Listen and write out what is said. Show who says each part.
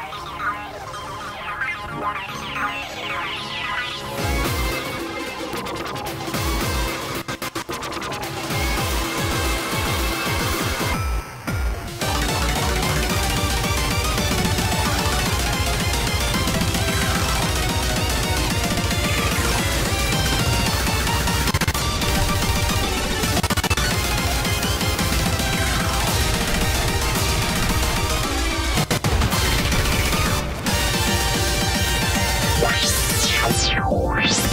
Speaker 1: Thank you. Horse.